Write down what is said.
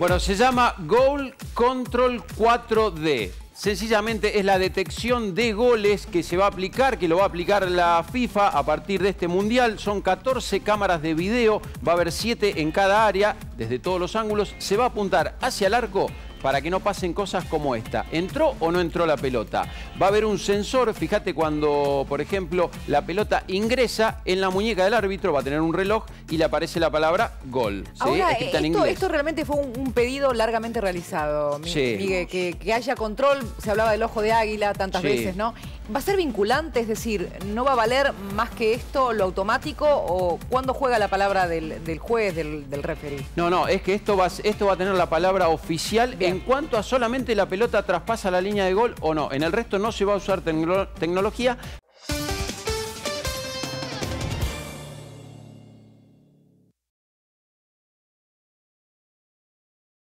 Bueno, se llama Goal Control 4D. Sencillamente es la detección de goles que se va a aplicar, que lo va a aplicar la FIFA a partir de este mundial. Son 14 cámaras de video, va a haber 7 en cada área, desde todos los ángulos. Se va a apuntar hacia el arco para que no pasen cosas como esta. ¿Entró o no entró la pelota? Va a haber un sensor, fíjate cuando, por ejemplo, la pelota ingresa en la muñeca del árbitro, va a tener un reloj y le aparece la palabra gol. Ahora, esto, realmente fue un, pedido largamente realizado, Miguel, que, haya control, se hablaba del ojo de águila tantas veces, ¿no? ¿Va a ser vinculante? Es decir, ¿no va a valer más que esto lo automático o cuándo juega la palabra del, juez, del, del referee? No, no, es que esto va, esto va a tener la palabra oficial en cuanto a solamente la pelota traspasa la línea de gol o no. En el resto no se va a usar tecnología,